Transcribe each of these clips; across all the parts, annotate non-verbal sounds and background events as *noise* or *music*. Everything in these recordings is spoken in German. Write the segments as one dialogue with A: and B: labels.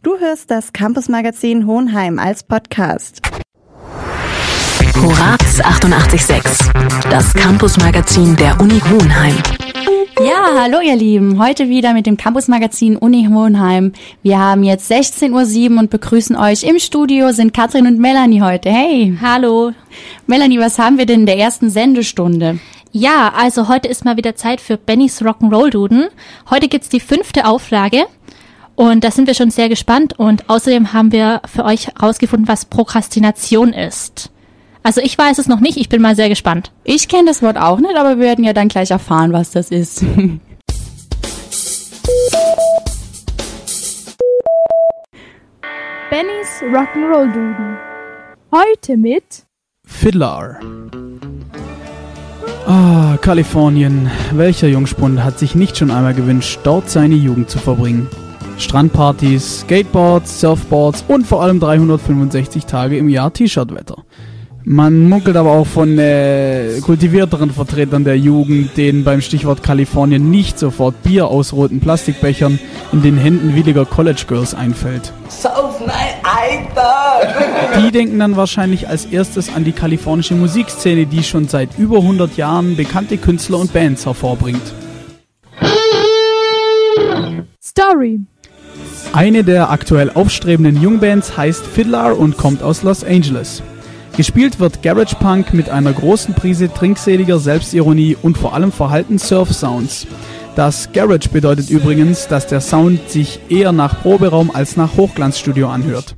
A: Du hörst das Campus-Magazin Hohenheim als Podcast.
B: Horaz 886, das Campus-Magazin der Uni Hohenheim.
C: Ja, hallo ihr Lieben. Heute wieder mit dem Campus-Magazin Uni Hohenheim. Wir haben jetzt 16.07 Uhr und begrüßen euch im Studio sind Katrin und Melanie heute. Hey.
D: Hallo.
C: Melanie, was haben wir denn in der ersten Sendestunde?
D: Ja, also heute ist mal wieder Zeit für Bennys Rock'n'Roll Duden. Heute gibt's die fünfte Auflage. Und da sind wir schon sehr gespannt. Und außerdem haben wir für euch herausgefunden, was Prokrastination ist. Also ich weiß es noch nicht, ich bin mal sehr gespannt.
C: Ich kenne das Wort auch nicht, aber wir werden ja dann gleich erfahren, was das ist. *laughs*
E: Bennys Rock'n'Roll Duden. Heute mit
F: Fiddler. Ah, Kalifornien. Welcher Jungspund hat sich nicht schon einmal gewünscht, dort seine Jugend zu verbringen? Strandpartys, Skateboards, Surfboards und vor allem 365 Tage im Jahr T-Shirt-Wetter. Man munkelt aber auch von äh, kultivierteren Vertretern der Jugend, denen beim Stichwort Kalifornien nicht sofort Bier aus roten Plastikbechern in den Händen williger College Girls einfällt. Die denken dann wahrscheinlich als erstes an die kalifornische Musikszene, die schon seit über 100 Jahren bekannte Künstler und Bands hervorbringt.
E: Story.
F: Eine der aktuell aufstrebenden Jungbands heißt Fiddler und kommt aus Los Angeles. Gespielt wird Garage Punk mit einer großen Prise trinkseliger Selbstironie und vor allem verhalten Surf-Sounds. Das Garage bedeutet übrigens, dass der Sound sich eher nach Proberaum als nach Hochglanzstudio anhört.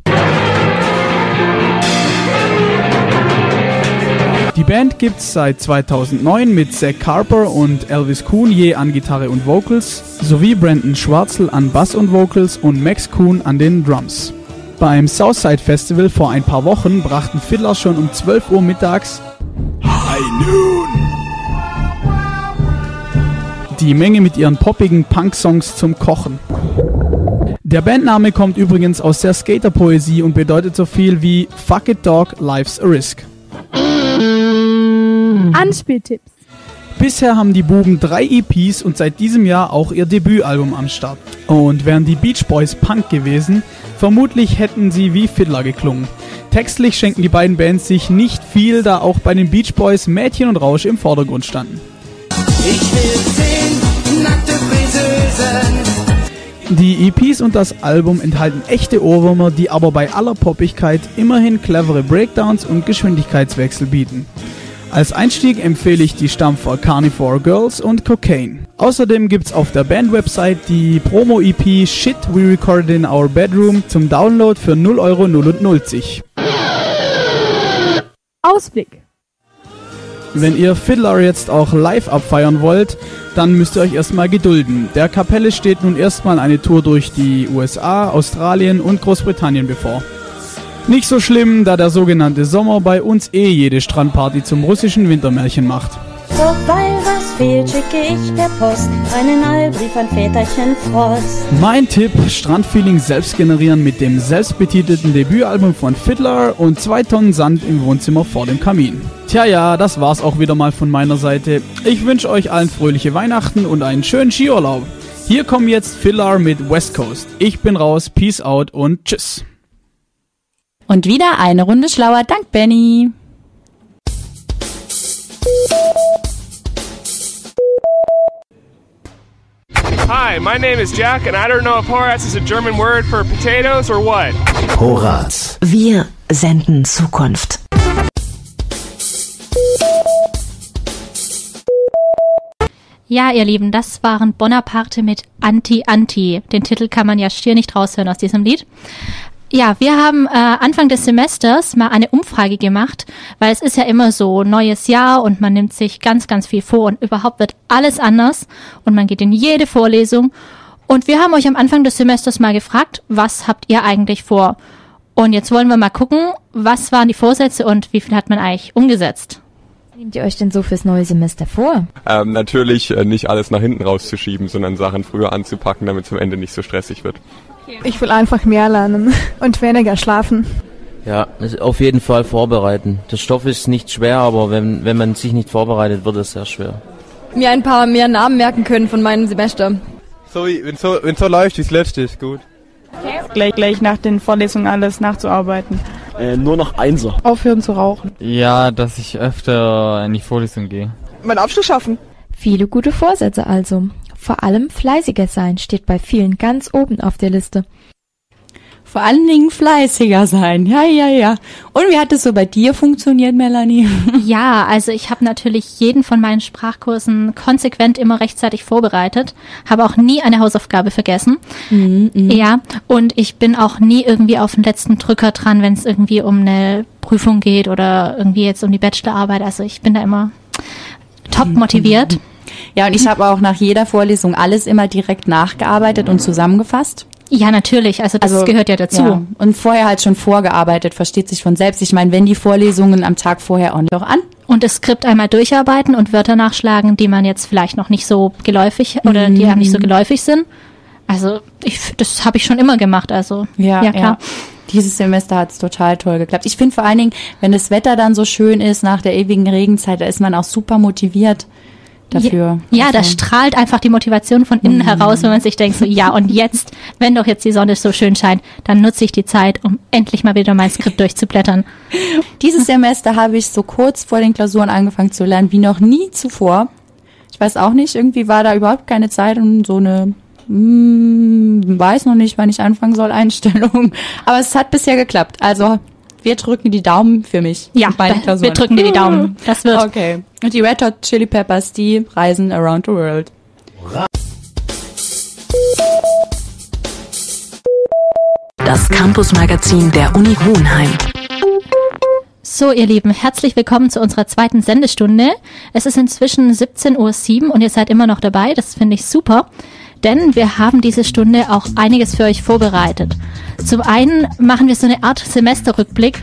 F: Die Band gibt's seit 2009 mit Zach Carper und Elvis Kuhn je an Gitarre und Vocals, sowie Brandon Schwarzel an Bass und Vocals und Max Kuhn an den Drums. Beim Southside Festival vor ein paar Wochen brachten Fiddler schon um 12 Uhr mittags High Noon die Menge mit ihren poppigen Punk-Songs zum Kochen. Der Bandname kommt übrigens aus der Skaterpoesie und bedeutet so viel wie Fuck it dog, life's a risk.
E: Anspieltipps.
F: Bisher haben die Buben drei EPs und seit diesem Jahr auch ihr Debütalbum am Start. Und wären die Beach Boys Punk gewesen, vermutlich hätten sie wie Fiddler geklungen. Textlich schenken die beiden Bands sich nicht viel, da auch bei den Beach Boys Mädchen und Rausch im Vordergrund standen.
G: Ich will sehen, nackte.
F: Die EPs und das Album enthalten echte Ohrwürmer, die aber bei aller Poppigkeit immerhin clevere Breakdowns und Geschwindigkeitswechsel bieten. Als Einstieg empfehle ich die Stampfer Carnivore Girls und Cocaine. Außerdem gibt's auf der Band-Website die Promo-EP Shit We Recorded in Our Bedroom zum Download für 0 Euro 0
E: Ausblick.
F: Wenn ihr Fiddler jetzt auch live abfeiern wollt, dann müsst ihr euch erstmal gedulden. Der Kapelle steht nun erstmal eine Tour durch die USA, Australien und Großbritannien bevor. Nicht so schlimm, da der sogenannte Sommer bei uns eh jede Strandparty zum russischen Wintermärchen macht.
H: Weil was fehlt, schicke ich der Post einen Eilbrief an Väterchen Frost.
F: Mein Tipp, Strandfeeling selbst generieren mit dem selbstbetitelten Debütalbum von Fiddler und zwei Tonnen Sand im Wohnzimmer vor dem Kamin. Tja ja, das war's auch wieder mal von meiner Seite. Ich wünsche euch allen fröhliche Weihnachten und einen schönen Skiurlaub. Hier kommen jetzt Fiddler mit West Coast. Ich bin raus, peace out und tschüss.
C: Und wieder eine Runde schlauer. Dank, Benny.
I: Hi, my name is Jack, and I don't know if Horaz is a German word for potatoes or what.
B: Horaz. Wir senden Zukunft.
D: Ja, ihr Lieben, das waren Bonaparte mit Anti-Anti. Den Titel kann man ja schier nicht raushören aus diesem Lied. Ja, wir haben äh, Anfang des Semesters mal eine Umfrage gemacht, weil es ist ja immer so neues Jahr und man nimmt sich ganz, ganz viel vor und überhaupt wird alles anders und man geht in jede Vorlesung. Und wir haben euch am Anfang des Semesters mal gefragt, was habt ihr eigentlich vor? Und jetzt wollen wir mal gucken, was waren die Vorsätze und wie viel hat man eigentlich umgesetzt?
J: Nehmt ihr euch denn so fürs neue Semester vor?
K: Ähm, natürlich äh, nicht alles nach hinten rauszuschieben, sondern Sachen früher anzupacken, damit es am Ende nicht so stressig wird.
E: Ich will einfach mehr lernen *laughs* und weniger schlafen.
L: Ja, auf jeden Fall vorbereiten. Der Stoff ist nicht schwer, aber wenn, wenn man sich nicht vorbereitet, wird es sehr schwer.
M: Mir ein paar mehr Namen merken können von meinem Semester.
N: So, wenn so, wenn so läuft wie das letzte, ist gut.
E: Gleich, gleich nach den Vorlesungen alles nachzuarbeiten.
M: Äh, nur noch Einser.
E: Aufhören zu rauchen.
N: Ja, dass ich öfter in die Vorlesung gehe.
E: Meinen Abschluss schaffen.
J: Viele gute Vorsätze also. Vor allem fleißiger sein steht bei vielen ganz oben auf der Liste.
C: Vor allen Dingen fleißiger sein. Ja, ja, ja. Und wie hat es so bei dir funktioniert, Melanie? *laughs*
D: Ja, also ich habe natürlich jeden von meinen Sprachkursen konsequent immer rechtzeitig vorbereitet, habe auch nie eine Hausaufgabe vergessen.
C: Mhm,
D: Ja, und ich bin auch nie irgendwie auf den letzten Drücker dran, wenn es irgendwie um eine Prüfung geht oder irgendwie jetzt um die Bachelorarbeit. Also ich bin da immer top motiviert.
C: Ja, und ich habe auch nach jeder Vorlesung alles immer direkt nachgearbeitet und zusammengefasst.
D: Ja, natürlich. Also das gehört ja dazu.
C: Ja. Und vorher halt schon vorgearbeitet, versteht sich von selbst. Ich meine, wenn die Vorlesungen am Tag vorher auch noch an.
D: Und das Skript einmal durcharbeiten und Wörter nachschlagen, die man jetzt vielleicht noch nicht so geläufig oder die einem nicht so geläufig sind. Also ich, das habe ich schon immer gemacht. Also
C: Ja,
D: ja klar.
C: Dieses Semester hat es total toll geklappt. Ich finde vor allen Dingen, wenn das Wetter dann so schön ist nach der ewigen Regenzeit, da ist man auch super motiviert dafür.
D: Ja,
C: Also-
D: strahlt einfach die Motivation von innen heraus, wenn man sich denkt, so ja, und jetzt, wenn doch jetzt die Sonne so schön scheint, dann nutze ich die Zeit, um endlich mal wieder mein Skript durchzublättern. *laughs*
C: Dieses Semester habe ich so kurz vor den Klausuren angefangen zu lernen, wie noch nie zuvor. Ich weiß auch nicht, irgendwie war da überhaupt keine Zeit und so eine, hm, weiß noch nicht, wann ich anfangen soll, Einstellung. *laughs* Aber es hat bisher geklappt. Also, wir drücken die Daumen für mich.
D: Ja, *laughs* wir drücken dir die Daumen. Das wird.
C: Okay. Und die Red Hot Chili Peppers, die reisen around the world.
B: Das Campus-Magazin der Uni Hohenheim.
D: So, ihr Lieben, herzlich willkommen zu unserer zweiten Sendestunde. Es ist inzwischen 17.07 Uhr und ihr seid immer noch dabei. Das finde ich super, denn wir haben diese Stunde auch einiges für euch vorbereitet. Zum einen machen wir so eine Art Semesterrückblick,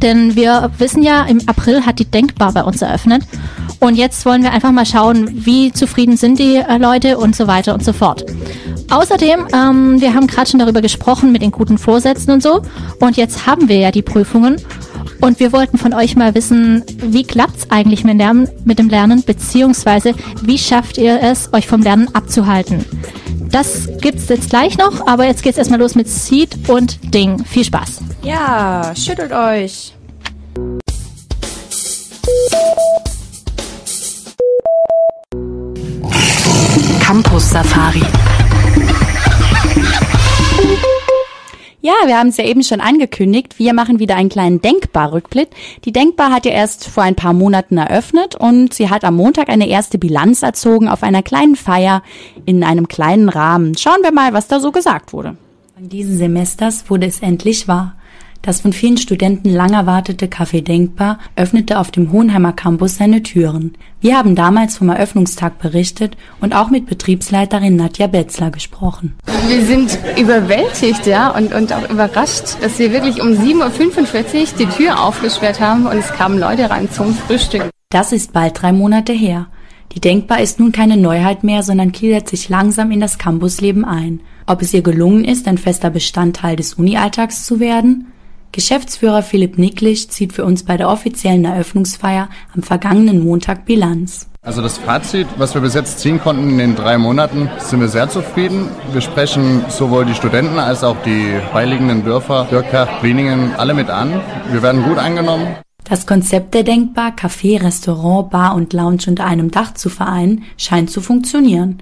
D: denn wir wissen ja, im April hat die Denkbar bei uns eröffnet. Und jetzt wollen wir einfach mal schauen, wie zufrieden sind die äh, Leute und so weiter und so fort. Außerdem, ähm, wir haben gerade schon darüber gesprochen mit den guten Vorsätzen und so. Und jetzt haben wir ja die Prüfungen. Und wir wollten von euch mal wissen, wie klappt's eigentlich mit, dem Lernen, mit dem Lernen, beziehungsweise wie schafft ihr es, euch vom Lernen abzuhalten? Das gibt's jetzt gleich noch, aber jetzt geht's erstmal los mit Seed und Ding. Viel Spaß.
C: Ja, schüttelt euch.
B: Campus Safari.
C: Ja, wir haben es ja eben schon angekündigt. Wir machen wieder einen kleinen Denkbar-Rückblick. Die Denkbar hat ja erst vor ein paar Monaten eröffnet und sie hat am Montag eine erste Bilanz erzogen auf einer kleinen Feier in einem kleinen Rahmen. Schauen wir mal, was da so gesagt wurde. An diesen Semesters wurde es endlich wahr. Das von vielen Studenten lang erwartete Café Denkbar öffnete auf dem Hohenheimer Campus seine Türen. Wir haben damals vom Eröffnungstag berichtet und auch mit Betriebsleiterin Nadja Betzler gesprochen.
O: Wir sind überwältigt, ja, und, und auch überrascht, dass wir wirklich um 7.45 Uhr die Tür aufgesperrt haben und es kamen Leute rein zum Frühstück.
C: Das ist bald drei Monate her. Die Denkbar ist nun keine Neuheit mehr, sondern gliedert sich langsam in das Campusleben ein. Ob es ihr gelungen ist, ein fester Bestandteil des Uni-Alltags zu werden? Geschäftsführer Philipp Nicklich zieht für uns bei der offiziellen Eröffnungsfeier am vergangenen Montag Bilanz.
P: Also das Fazit, was wir bis jetzt ziehen konnten in den drei Monaten, sind wir sehr zufrieden. Wir sprechen sowohl die Studenten als auch die beiliegenden Dörfer, Dürkach, Blieningen, alle mit an. Wir werden gut angenommen.
C: Das Konzept der Denkbar, Café, Restaurant, Bar und Lounge unter einem Dach zu vereinen, scheint zu funktionieren.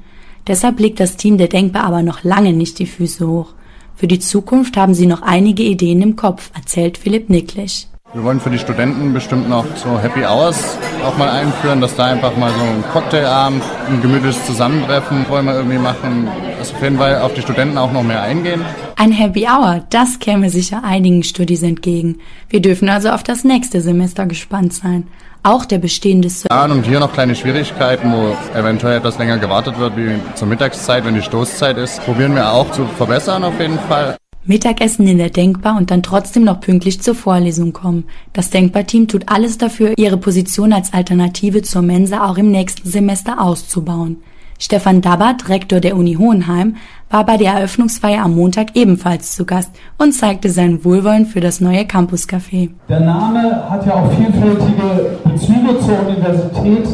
C: Deshalb legt das Team der Denkbar aber noch lange nicht die Füße hoch. Für die Zukunft haben sie noch einige Ideen im Kopf, erzählt Philipp Nicklich.
P: Wir wollen für die Studenten bestimmt noch so Happy Hours auch mal einführen, dass da einfach mal so ein Cocktailabend, ein gemütliches Zusammentreffen wollen wir irgendwie machen. Also auf jeden Fall auf die Studenten auch noch mehr eingehen.
C: Ein Happy Hour, das käme sicher einigen Studis entgegen. Wir dürfen also auf das nächste Semester gespannt sein. Auch der bestehende Service.
P: Ja, und hier noch kleine Schwierigkeiten, wo eventuell etwas länger gewartet wird, wie zur Mittagszeit, wenn die Stoßzeit ist. Probieren wir auch zu verbessern auf jeden Fall.
C: Mittagessen in der Denkbar und dann trotzdem noch pünktlich zur Vorlesung kommen. Das Denkbar-Team tut alles dafür, ihre Position als Alternative zur Mensa auch im nächsten Semester auszubauen. Stefan Dabbert, Rektor der Uni Hohenheim, war bei der Eröffnungsfeier am Montag ebenfalls zu Gast und zeigte sein Wohlwollen für das neue Campuscafé.
Q: Der Name hat ja auch vielfältige Bezüge zur Universität.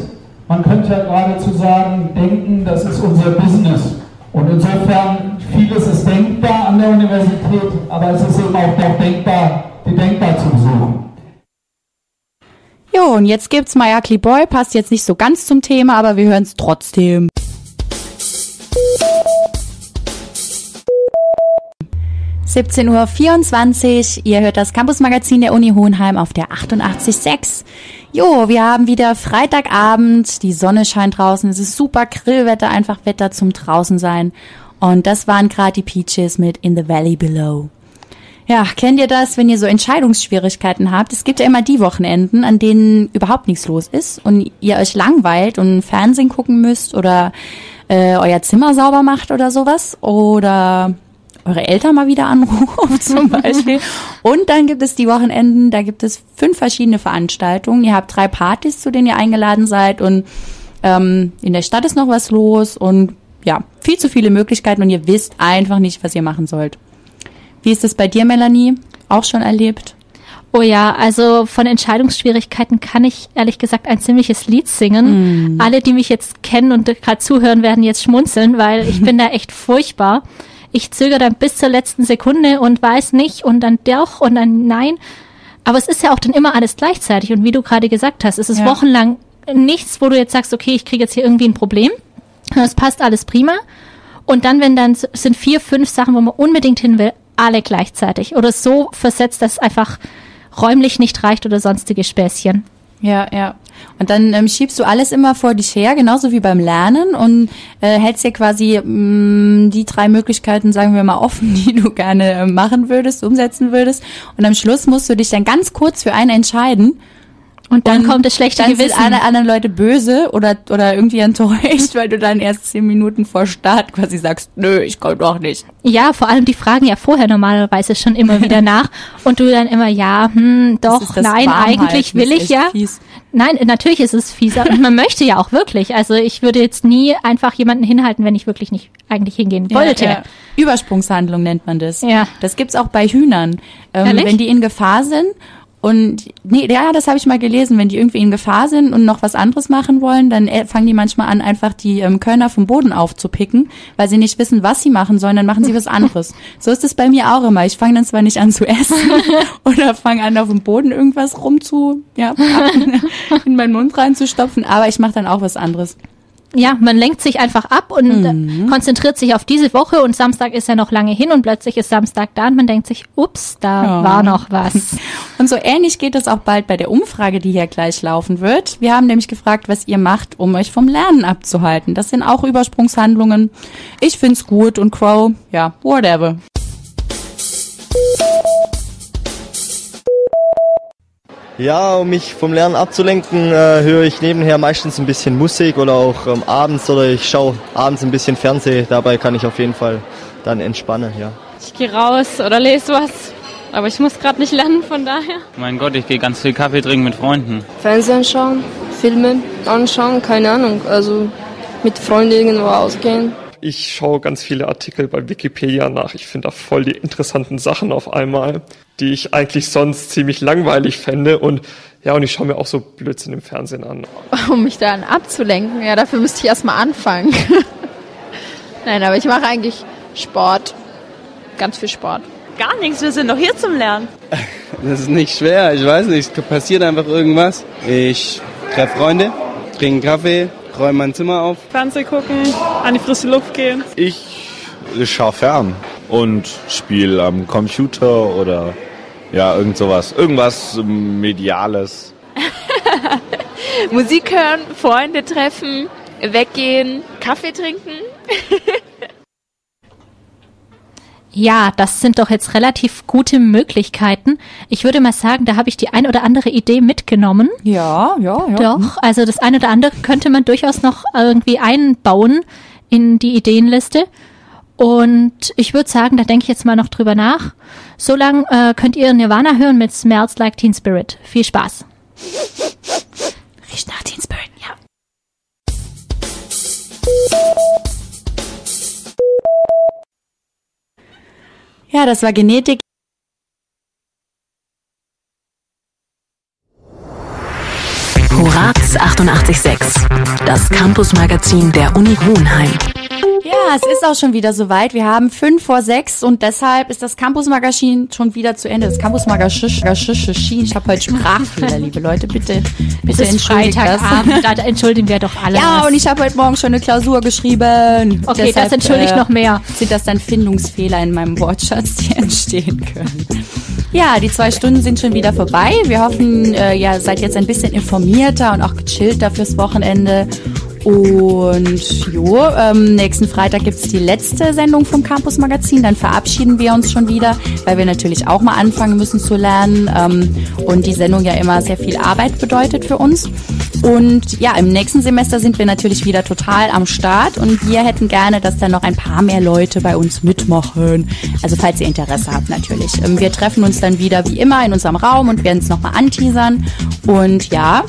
Q: Man könnte ja geradezu sagen, denken, das ist unser Business. Und insofern, vieles ist denkbar an der Universität, aber es ist eben auch doch denkbar, die denkbar zu besuchen.
C: Jo, und jetzt gibt's Maya Boy, passt jetzt nicht so ganz zum Thema, aber wir hören's trotzdem. 17.24 Uhr, ihr hört das Campusmagazin der Uni Hohenheim auf der 88.6. Jo, wir haben wieder Freitagabend, die Sonne scheint draußen, es ist super Grillwetter, einfach Wetter zum draußen sein. Und das waren gerade die Peaches mit In the Valley Below. Ja, kennt ihr das, wenn ihr so Entscheidungsschwierigkeiten habt? Es gibt ja immer die Wochenenden, an denen überhaupt nichts los ist und ihr euch langweilt und Fernsehen gucken müsst oder äh, euer Zimmer sauber macht oder sowas oder eure Eltern mal wieder anruft *laughs* zum Beispiel. und dann gibt es die Wochenenden, da gibt es fünf verschiedene Veranstaltungen. Ihr habt drei Partys, zu denen ihr eingeladen seid und ähm, in der Stadt ist noch was los und ja, viel zu viele Möglichkeiten und ihr wisst einfach nicht, was ihr machen sollt. Wie ist es bei dir, Melanie? Auch schon erlebt?
D: Oh ja, also von Entscheidungsschwierigkeiten kann ich ehrlich gesagt ein ziemliches Lied singen. Mm. Alle, die mich jetzt kennen und gerade zuhören, werden jetzt schmunzeln, weil ich *laughs* bin da echt furchtbar. Ich zögere dann bis zur letzten Sekunde und weiß nicht und dann doch und dann nein. Aber es ist ja auch dann immer alles gleichzeitig und wie du gerade gesagt hast, es ist ja. wochenlang nichts, wo du jetzt sagst, okay, ich kriege jetzt hier irgendwie ein Problem. Es passt alles prima. Und dann, wenn dann sind vier, fünf Sachen, wo man unbedingt hin will, alle gleichzeitig. Oder so versetzt, dass es einfach räumlich nicht reicht oder sonstige Späßchen.
C: Ja, ja. Und dann ähm, schiebst du alles immer vor dich her, genauso wie beim Lernen und äh, hältst dir quasi mh, die drei Möglichkeiten, sagen wir mal, offen, *laughs* die du gerne äh, machen würdest, umsetzen würdest. Und am Schluss musst du dich dann ganz kurz für eine entscheiden
D: und dann und kommt das schlechte
C: dann
D: Gewissen.
C: Dann sind alle anderen Leute böse oder, oder irgendwie enttäuscht, weil du dann erst zehn Minuten vor Start quasi sagst, nö, ich komm doch nicht.
D: Ja, vor allem die fragen ja vorher normalerweise schon immer *laughs* wieder nach und du dann immer, ja, hm, doch, nein, eigentlich will ich ja. Fies. Nein, natürlich ist es fieser und man *laughs* möchte ja auch wirklich. Also ich würde jetzt nie einfach jemanden hinhalten, wenn ich wirklich nicht eigentlich hingehen wollte. Ja, ja.
C: Übersprungshandlung nennt man das. Ja. Das gibt's auch bei Hühnern. Ähm, wenn die in Gefahr sind und nee, ja, das habe ich mal gelesen. Wenn die irgendwie in Gefahr sind und noch was anderes machen wollen, dann äh, fangen die manchmal an, einfach die ähm, Körner vom Boden aufzupicken, weil sie nicht wissen, was sie machen sollen. Dann machen sie was anderes. *laughs* so ist es bei mir auch immer. Ich fange dann zwar nicht an zu essen *laughs* oder fange an, auf dem Boden irgendwas rumzu, ja, *laughs* in meinen Mund reinzustopfen, aber ich mache dann auch was anderes
D: ja, man lenkt sich einfach ab und mhm. konzentriert sich auf diese Woche und Samstag ist ja noch lange hin und plötzlich ist Samstag da und man denkt sich, ups, da ja. war noch was. *laughs*
C: Und so ähnlich geht es auch bald bei der Umfrage, die hier gleich laufen wird. Wir haben nämlich gefragt, was ihr macht, um euch vom Lernen abzuhalten. Das sind auch Übersprungshandlungen. Ich find's gut und Crow, ja, whatever.
M: Ja, um mich vom Lernen abzulenken, äh, höre ich nebenher meistens ein bisschen Musik oder auch ähm, abends oder ich schaue abends ein bisschen Fernsehen. Dabei kann ich auf jeden Fall dann entspannen, ja.
R: Ich gehe raus oder lese was, aber ich muss gerade nicht lernen, von daher.
N: Mein Gott, ich gehe ganz viel Kaffee trinken mit Freunden.
S: Fernsehen schauen, Filme anschauen, keine Ahnung, also mit Freunden irgendwo ausgehen.
T: Ich schaue ganz viele Artikel bei Wikipedia nach. Ich finde da voll die interessanten Sachen auf einmal die ich eigentlich sonst ziemlich langweilig fände. Und ja, und ich schaue mir auch so Blödsinn im Fernsehen an. *laughs*
U: Um mich dann abzulenken, ja, dafür müsste ich erstmal anfangen. *laughs* Nein, aber ich mache eigentlich Sport. Ganz viel Sport.
V: Gar nichts, wir sind doch hier zum Lernen. *laughs*
W: Das ist nicht schwer, ich weiß nicht, es passiert einfach irgendwas. Ich treffe Freunde, trinke Kaffee, räume mein Zimmer auf.
V: Fernsehen gucken, an die frische Luft gehen.
X: Ich schaue fern und spiele am Computer oder ja, irgend sowas. Irgendwas Mediales. *laughs*
U: Musik hören, Freunde treffen, weggehen, Kaffee trinken. *laughs*
D: Ja, das sind doch jetzt relativ gute Möglichkeiten. Ich würde mal sagen, da habe ich die ein oder andere Idee mitgenommen.
C: Ja, ja, ja.
D: Doch, also das eine oder andere könnte man durchaus noch irgendwie einbauen in die Ideenliste. Und ich würde sagen, da denke ich jetzt mal noch drüber nach. So lang äh, könnt ihr Nirvana hören mit Smells Like Teen Spirit. Viel Spaß.
C: Riecht nach Teen Spirit, ja. Ja, das war Genetik.
B: Horaz 886, das Campus-Magazin der Uni Hohenheim.
C: Ja, es ist auch schon wieder soweit. Wir haben fünf vor sechs und deshalb ist das Campus-Magazin schon wieder zu Ende. Das Campus-Magazin, ich habe heute Sprachfehler, liebe Leute, bitte, bitte
D: Es ist. Freitagabend, da entschuldigen wir doch alle.
C: Ja, und ich habe heute Morgen schon eine Klausur geschrieben.
D: Okay, das entschuldigt noch mehr.
C: Sind das dann Findungsfehler in meinem Wortschatz, die entstehen können? Ja, die zwei Stunden sind schon wieder vorbei. Wir hoffen, äh, ihr seid jetzt ein bisschen informierter und auch gechillter fürs Wochenende. Und jo, ähm, nächsten Freitag gibt's die letzte Sendung vom Campus Magazin. Dann verabschieden wir uns schon wieder, weil wir natürlich auch mal anfangen müssen zu lernen. Ähm, und die Sendung ja immer sehr viel Arbeit bedeutet für uns. Und ja, im nächsten Semester sind wir natürlich wieder total am Start und wir hätten gerne, dass da noch ein paar mehr Leute bei uns mitmachen. Also falls ihr Interesse habt natürlich. Ähm, wir treffen uns dann wieder wie immer in unserem Raum und werden es nochmal anteasern. Und ja,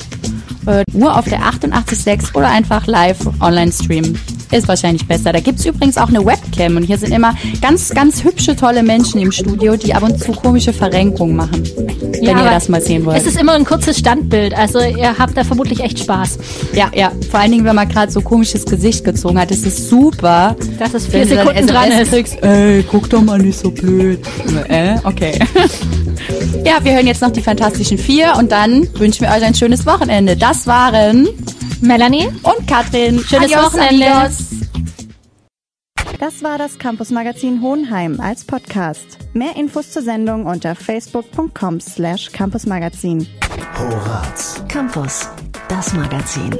C: nur auf der 88.6 oder einfach live online streamen. Ist wahrscheinlich besser. Da gibt's übrigens auch eine Webcam und hier sind immer ganz, ganz hübsche, tolle Menschen im Studio, die ab und zu komische Verrenkungen machen. Wenn ihr
D: aber
C: das mal sehen wollt.
D: Es ist immer ein kurzes Standbild, also ihr habt da vermutlich echt Spaß.
C: Ja, ja. Vor allen Dingen, wenn man gerade so komisches Gesicht gezogen hat, ist es super.
D: Dass es vier Sekunden dran ist.
C: Kriegst, Ey, guck doch mal nicht so blöd. Äh, okay. *laughs* ja, wir hören jetzt noch die Fantastischen Vier und dann wünschen wir euch ein schönes Wochenende. Das waren
D: Melanie
C: und Katrin.
D: Schönes Wochenende.
C: amigos.
Y: Das war das Campus Magazin Hohenheim als Podcast. Mehr Infos zur Sendung unter facebook.com slash campusmagazin.
B: Horaz. Campus, das Magazin.